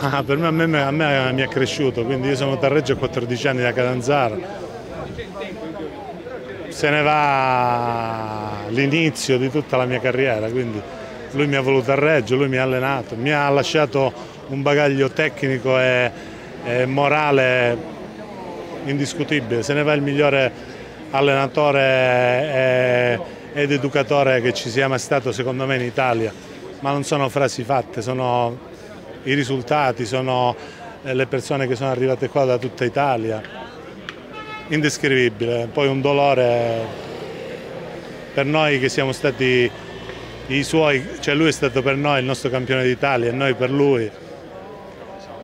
Ah, per me, a me, a me mi è cresciuto, quindi io sono a Reggio a 14 anni da Catanzaro. Se ne va l'inizio di tutta la mia carriera, quindi lui mi ha voluto a Reggio, lui mi ha allenato, mi ha lasciato un bagaglio tecnico e, e morale indiscutibile, se ne va il migliore allenatore e, ed educatore che ci sia mai stato secondo me in Italia, ma non sono frasi fatte, sono i risultati, sono eh, le persone che sono arrivate qua da tutta Italia, indescrivibile, poi un dolore per noi che siamo stati i suoi, cioè lui è stato per noi il nostro campione d'Italia e noi per lui